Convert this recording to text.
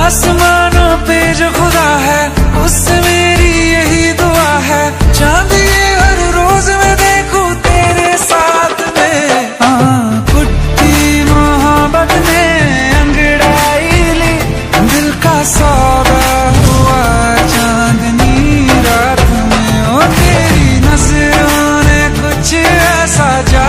आसमानों पे जो खुदा है उससे मेरी यही दुआ है। चांदिए हर रोज मैं देखू तेरे साथ में। हाँ, पुट्टी मोहब्बत ने अंगड़ाई ली, दिल का सौदा हुआ चांदनी रात में। ओ तेरी नज़रों ने कुछ ऐसा जा